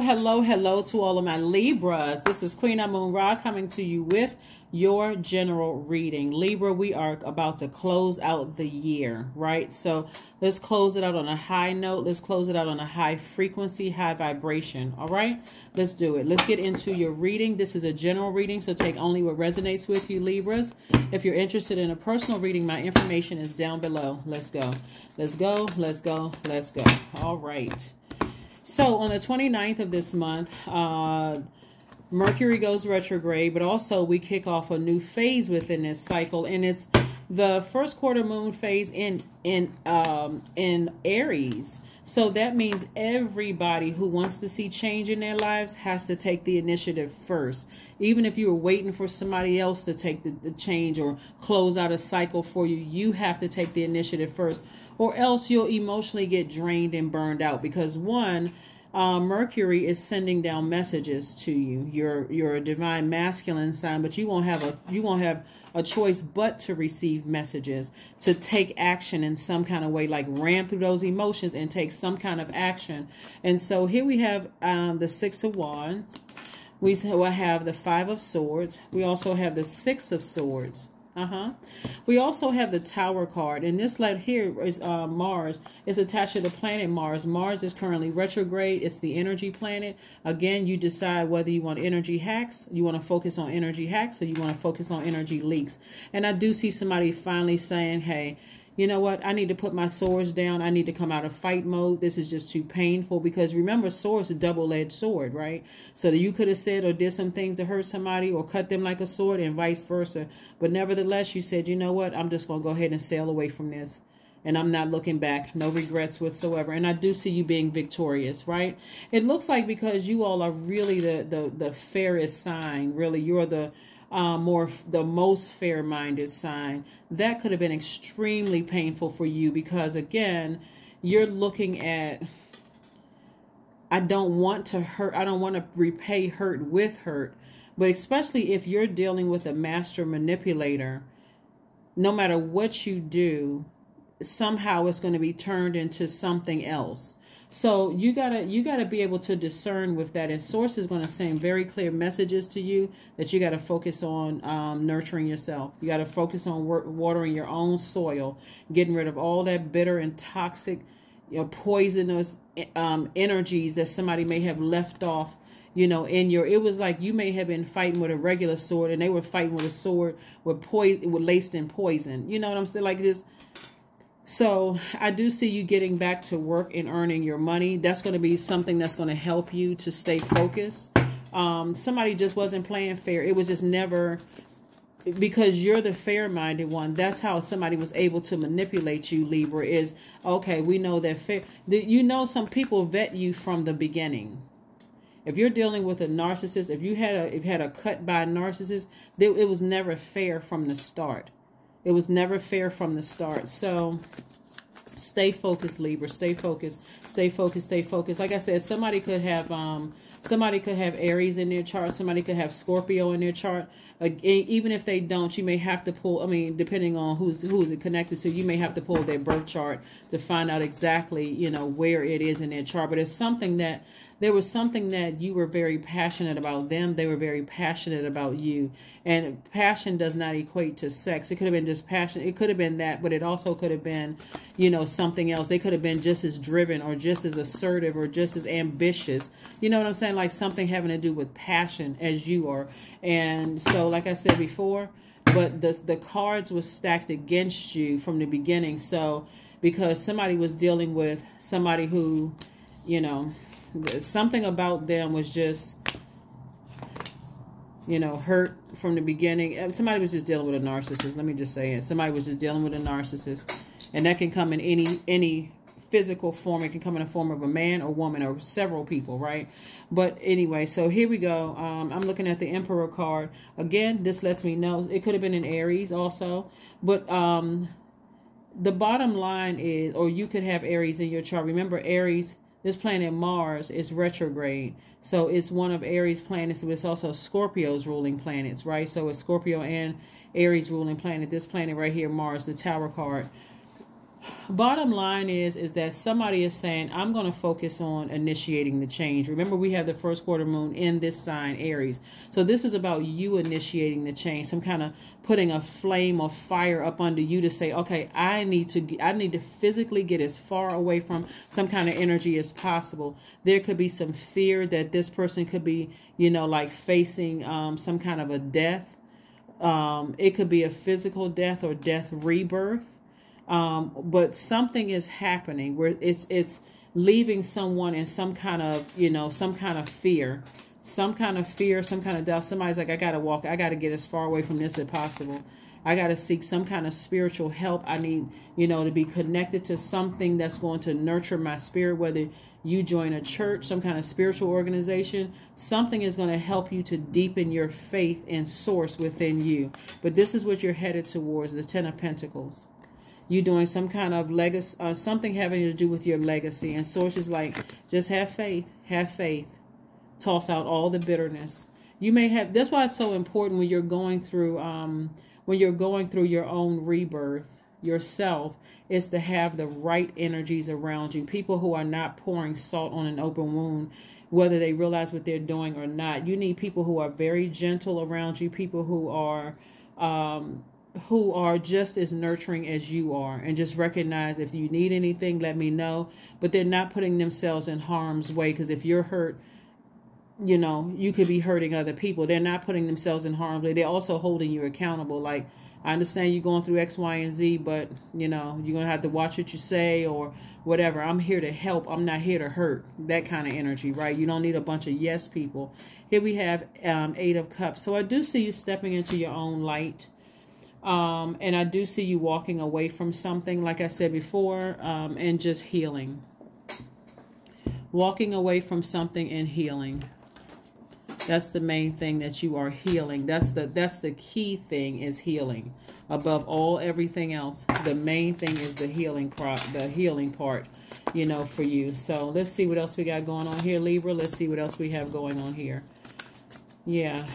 Hello, hello, to all of my Libras. This is Queen Amun Ra coming to you with your general reading. Libra, we are about to close out the year, right? So let's close it out on a high note. Let's close it out on a high frequency, high vibration. All right, let's do it. Let's get into your reading. This is a general reading, so take only what resonates with you, Libras. If you're interested in a personal reading, my information is down below. Let's go. Let's go. Let's go. Let's go. All right. So on the 29th of this month, uh, Mercury goes retrograde, but also we kick off a new phase within this cycle, and it's the first quarter moon phase in in um, in Aries. So that means everybody who wants to see change in their lives has to take the initiative first. Even if you were waiting for somebody else to take the, the change or close out a cycle for you, you have to take the initiative first, or else you'll emotionally get drained and burned out. Because one, uh, Mercury is sending down messages to you. You're you're a divine masculine sign, but you won't have a you won't have a choice but to receive messages, to take action in some kind of way, like ram through those emotions and take some kind of action. And so here we have um, the Six of Wands. We have the Five of Swords. We also have the Six of Swords. Uh-huh. We also have the Tower card, and this light here is uh, Mars. It's attached to the planet Mars. Mars is currently retrograde. It's the energy planet. Again, you decide whether you want energy hacks, you want to focus on energy hacks, or you want to focus on energy leaks. And I do see somebody finally saying, hey, you know what? I need to put my swords down. I need to come out of fight mode. This is just too painful because remember, swords a double-edged sword, right? So that you could have said or did some things to hurt somebody or cut them like a sword and vice versa. But nevertheless, you said, you know what? I'm just going to go ahead and sail away from this. And I'm not looking back. No regrets whatsoever. And I do see you being victorious, right? It looks like because you all are really the, the, the fairest sign. Really, you're the uh, more the most fair-minded sign. That could have been extremely painful for you because again you're looking at i don't want to hurt i don't want to repay hurt with hurt but especially if you're dealing with a master manipulator no matter what you do somehow it's going to be turned into something else so you gotta you gotta be able to discern with that, and Source is going to send very clear messages to you that you got to focus on um, nurturing yourself. You got to focus on watering your own soil, getting rid of all that bitter and toxic, you know, poisonous um, energies that somebody may have left off you know, in your, it was like you may have been fighting with a regular sword and they were fighting with a sword with poison, with laced in poison. You know what I'm saying? Like this, so I do see you getting back to work and earning your money. That's going to be something that's going to help you to stay focused. Um, somebody just wasn't playing fair. It was just never because you're the fair-minded one. That's how somebody was able to manipulate you, Libra. Is okay. We know that fair. You know, some people vet you from the beginning. If you're dealing with a narcissist, if you had a if you had a cut by a narcissist, it was never fair from the start. It was never fair from the start. So stay focused, Libra. Stay focused. Stay focused. Stay focused. Like I said, somebody could have um somebody could have Aries in their chart. Somebody could have Scorpio in their chart. Even if they don't, you may have to pull. I mean, depending on who's who's it connected to, you may have to pull their birth chart to find out exactly you know where it is in their chart. But it's something that there was something that you were very passionate about them. They were very passionate about you. And passion does not equate to sex. It could have been just passion. It could have been that but it also could have been you know something else. They could have been just as driven or just as assertive or just as ambitious. You know what i'm saying? Like something having to do with passion as you are and so like i said before but the the cards were stacked against you from the beginning. So because somebody was dealing with somebody who you know something about them was just you know hurt from the beginning. Somebody was just dealing with a narcissist. Let me just say it. Somebody was just dealing with a narcissist. And that can come in any any physical form it can come in the form of a man or woman or several people right but anyway so here we go um, i'm looking at the emperor card again this lets me know it could have been in aries also but um the bottom line is or you could have aries in your chart remember aries this planet Mars is retrograde. So it's one of Aries planets, it's also Scorpio's ruling planets, right? So it's Scorpio and Aries ruling planet. This planet right here, Mars, the Tower card. Bottom line is is that somebody is saying i'm going to focus on initiating the change. Remember we have the first quarter moon in this sign aries. So this is about you initiating the change some kind of putting a flame of fire up under you to say okay i need to i need to physically get as far away from some kind of energy as possible. There could be some fear that this person could be you know like facing um, some kind of a death. Um, it could be a physical death or death rebirth um, but something is happening where it's it's leaving someone in some kind of you know some kind of fear some kind of fear some kind of doubt. Somebody's like i gotta walk i gotta get as far away from this as possible. I gotta seek some kind of spiritual help. I need you know to be connected to something that's going to nurture my spirit whether you join a church some kind of spiritual organization. Something is going to help you to deepen your faith and source within you. But this is what you're headed towards the ten of pentacles you doing some kind of legacy, uh, something having to do with your legacy. And sources like, just have faith, have faith. Toss out all the bitterness. You may have. That's why it's so important when you're going through, um, when you're going through your own rebirth yourself, is to have the right energies around you. People who are not pouring salt on an open wound whether they realize what they're doing or not. You need people who are very gentle around you, people who are um, who are just as nurturing as you are and just recognize if you need anything let me know. But they're not putting themselves in harm's way because if you're hurt you know you could be hurting other people. They're not putting themselves in harm's way. They're also holding you accountable. Like i understand you're going through x y and z but you know you're gonna have to watch what you say or whatever. I'm here to help. I'm not here to hurt. That kind of energy right? You don't need a bunch of yes people. Here we have um, eight of cups. So i do see you stepping into your own light um, and I do see you walking away from something, like I said before, um, and just healing. Walking away from something and healing. That's the main thing that you are healing. That's the that's the key thing is healing. Above all everything else, the main thing is the healing part, the healing part, you know, for you. So let's see what else we got going on here, Libra. Let's see what else we have going on here. Yeah.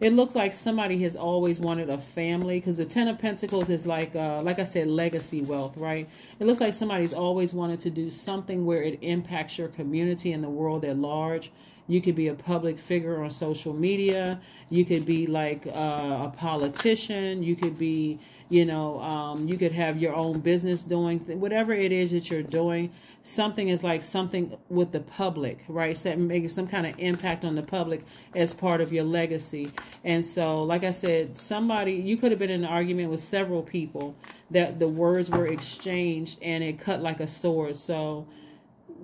It looks like somebody has always wanted a family because the Ten of Pentacles is like, uh, like I said, legacy wealth, right? It looks like somebody's always wanted to do something where it impacts your community and the world at large. You could be a public figure on social media. You could be like uh, a politician. You could be you know um, you could have your own business doing whatever it is that you're doing something is like something with the public right? So making some kind of impact on the public as part of your legacy. And so like i said somebody you could have been in an argument with several people that the words were exchanged and it cut like a sword. So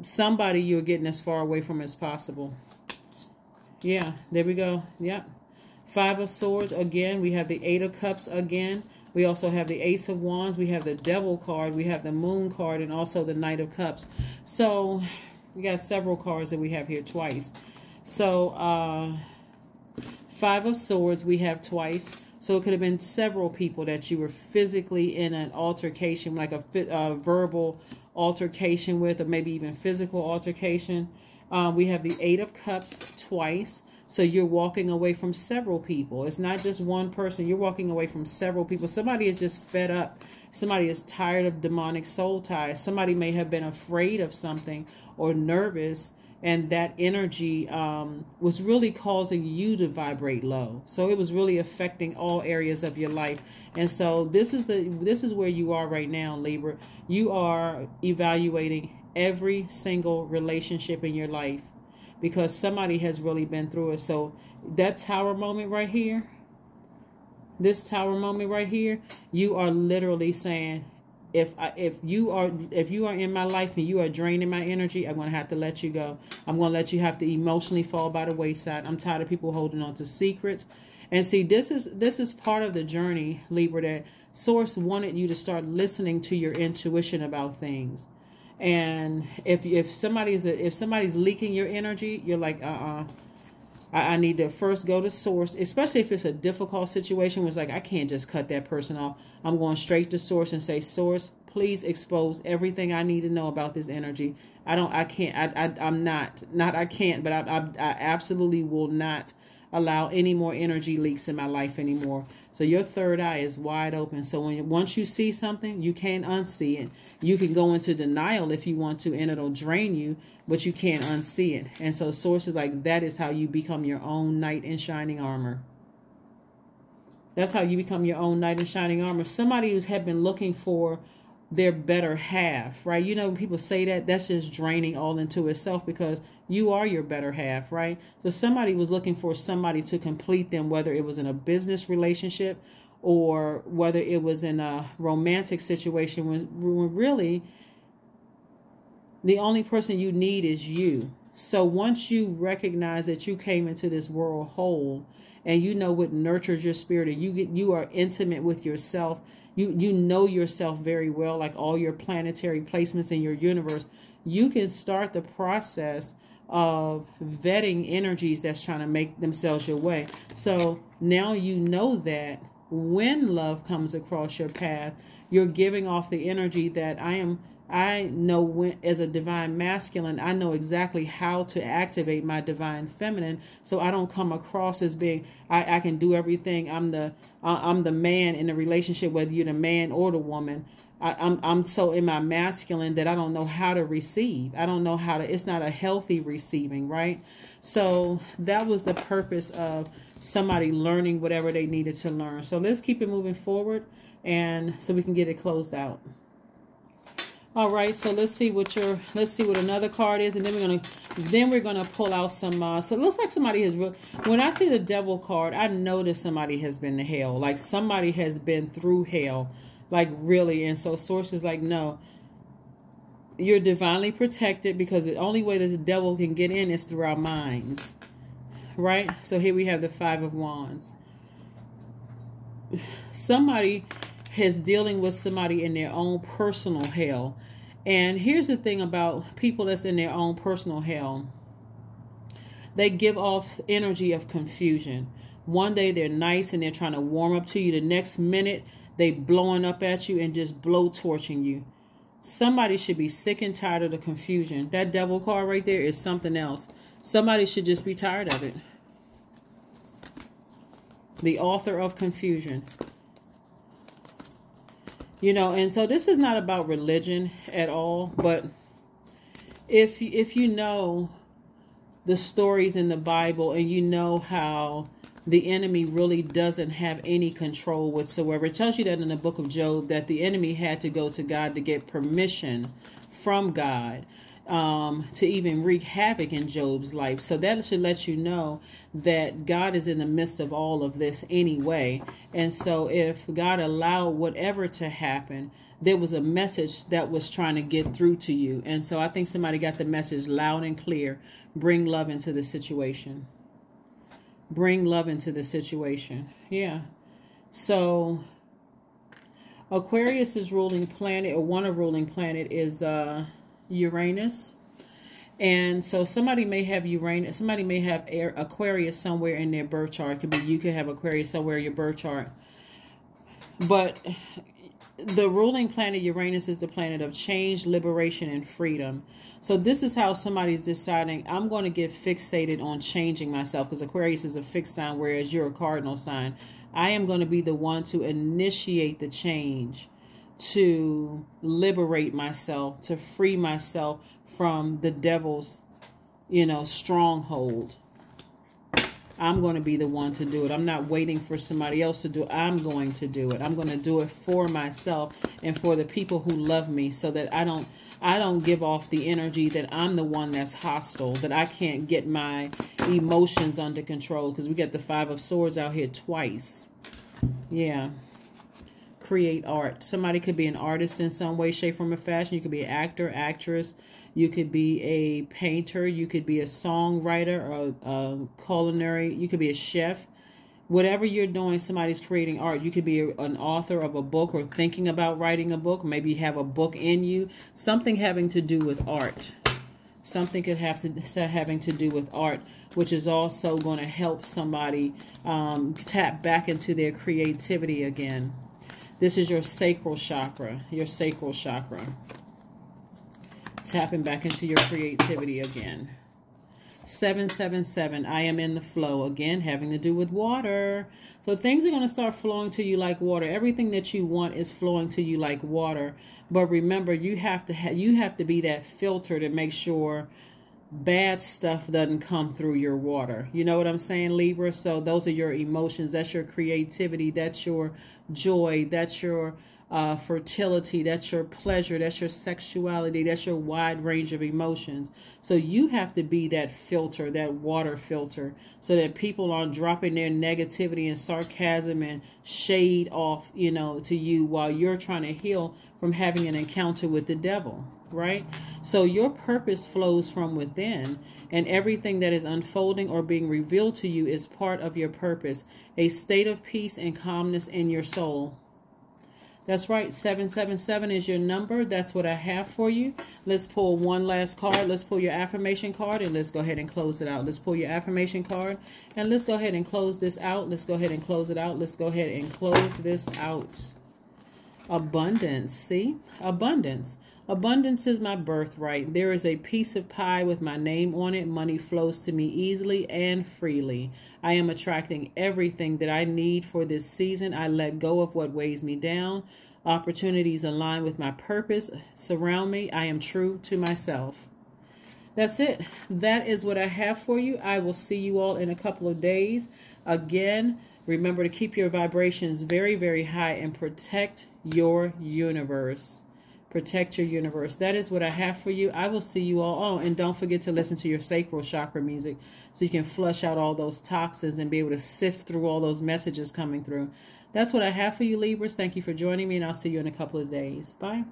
somebody you're getting as far away from as possible. Yeah there we go. Yep. Five of swords again. We have the eight of cups again we also have the Ace of Wands. We have the Devil card. We have the Moon card and also the Knight of Cups. So we got several cards that we have here twice. So uh, Five of Swords we have twice. So it could have been several people that you were physically in an altercation, like a uh, verbal altercation with, or maybe even physical altercation. Um, we have the Eight of Cups twice. So you're walking away from several people. It's not just one person. You're walking away from several people. Somebody is just fed up. Somebody is tired of demonic soul ties. Somebody may have been afraid of something or nervous, and that energy um, was really causing you to vibrate low. So it was really affecting all areas of your life. And so this is the this is where you are right now, Libra. You are evaluating every single relationship in your life because somebody has really been through it. So that tower moment right here, this tower moment right here, you are literally saying, if I, if you are if you are in my life and you are draining my energy, I'm gonna have to let you go. I'm gonna let you have to emotionally fall by the wayside. I'm tired of people holding on to secrets. And see, this is this is part of the journey, Libra, that Source wanted you to start listening to your intuition about things. And if if somebody's if somebody's leaking your energy, you're like, uh uh I, I, need to first go to source, especially if it's a difficult situation where it's like I can't just cut that person off. I'm going straight to source and say, Source, please expose everything I need to know about this energy. I don't I can't I, I am not not I can't, but I, I I absolutely will not allow any more energy leaks in my life anymore. So your third eye is wide open. So when once you see something, you can't unsee it. You can go into denial if you want to, and it'll drain you, but you can't unsee it. And so sources like that is how you become your own knight in shining armor. That's how you become your own knight in shining armor. Somebody who's had been looking for their better half, right? You know, people say that, that's just draining all into itself because you are your better half, right? So somebody was looking for somebody to complete them, whether it was in a business relationship or whether it was in a romantic situation, when, when really the only person you need is you. So once you recognize that you came into this world whole and you know what nurtures your spirit and you get you are intimate with yourself you you know yourself very well like all your planetary placements in your universe. You can start the process of vetting energies that's trying to make themselves your way. So now you know that when love comes across your path you're giving off the energy that i am I know when, as a divine masculine, I know exactly how to activate my divine feminine, so I don't come across as being I, I can do everything. I'm the I'm the man in the relationship, whether you're the man or the woman. I, I'm I'm so in my masculine that I don't know how to receive. I don't know how to. It's not a healthy receiving, right? So that was the purpose of somebody learning whatever they needed to learn. So let's keep it moving forward, and so we can get it closed out. All right, so let's see what your let's see what another card is, and then we're gonna then we're gonna pull out some. Uh, so it looks like somebody has. When I see the Devil card, I know that somebody has been to hell. Like somebody has been through hell, like really. And so source is like no, you're divinely protected because the only way that the devil can get in is through our minds, right? So here we have the Five of Wands. Somebody is dealing with somebody in their own personal hell and here's the thing about people that's in their own personal hell they give off energy of confusion. One day they're nice and they're trying to warm up to you. The next minute they blowing up at you and just blow torching you. Somebody should be sick and tired of the confusion. That devil card right there is something else. Somebody should just be tired of it. The author of confusion. You know, and so this is not about religion at all, but if if you know the stories in the Bible and you know how the enemy really doesn't have any control whatsoever. It tells you that in the book of Job that the enemy had to go to God to get permission from God um, to even wreak havoc in Job's life. So that should let you know that God is in the midst of all of this anyway. And so if God allowed whatever to happen, there was a message that was trying to get through to you. And so I think somebody got the message loud and clear. Bring love into the situation. Bring love into the situation. Yeah. So Aquarius is ruling planet or one of ruling planet is uh Uranus. And so somebody may have Uranus, somebody may have Air, Aquarius somewhere in their birth chart. It could be you could have Aquarius somewhere in your birth chart. But the ruling planet Uranus is the planet of change, liberation, and freedom. So this is how somebody's deciding, I'm going to get fixated on changing myself because Aquarius is a fixed sign, whereas you're a cardinal sign. I am going to be the one to initiate the change to liberate myself, to free myself from the devil's, you know, stronghold. I'm going to be the one to do it. I'm not waiting for somebody else to do it. I'm going to do it. I'm going to do it for myself and for the people who love me so that I don't I don't give off the energy that I'm the one that's hostile, that I can't get my emotions under control because we got the 5 of swords out here twice. Yeah create art. Somebody could be an artist in some way, shape, form, or fashion. You could be an actor, actress. You could be a painter. You could be a songwriter or a culinary. You could be a chef. Whatever you're doing, somebody's creating art. You could be a, an author of a book or thinking about writing a book. Maybe you have a book in you. Something having to do with art. Something could have to having to do with art, which is also going to help somebody um, tap back into their creativity again. This is your sacral chakra, your sacral chakra. Tapping back into your creativity again. 777. I am in the flow. Again, having to do with water. So things are going to start flowing to you like water. Everything that you want is flowing to you like water. But remember, you have to ha- you have to be that filter to make sure bad stuff doesn't come through your water. You know what I'm saying, Libra? So those are your emotions. That's your creativity. That's your joy. That's your uh, fertility, that's your pleasure, that's your sexuality, that's your wide range of emotions. So you have to be that filter, that water filter, so that people aren't dropping their negativity and sarcasm and shade off, you know, to you while you're trying to heal from having an encounter with the devil, right? So your purpose flows from within, and everything that is unfolding or being revealed to you is part of your purpose, a state of peace and calmness in your soul that's right, 777 is your number. That's what I have for you. Let's pull one last card. Let's pull your affirmation card and let's go ahead and close it out. Let's pull your affirmation card and let's go ahead and close this out. Let's go ahead and close it out. Let's go ahead and close this out. Abundance, see? Abundance. Abundance is my birthright. There is a piece of pie with my name on it. Money flows to me easily and freely. I am attracting everything that I need for this season. I let go of what weighs me down. Opportunities align with my purpose surround me. I am true to myself. That's it. That is what I have for you. I will see you all in a couple of days. Again, remember to keep your vibrations very, very high and protect your universe. Protect your universe. That is what I have for you. I will see you all. Oh, and don't forget to listen to your sacral chakra music so you can flush out all those toxins and be able to sift through all those messages coming through. That's what I have for you, Libras. Thank you for joining me, and I'll see you in a couple of days. Bye.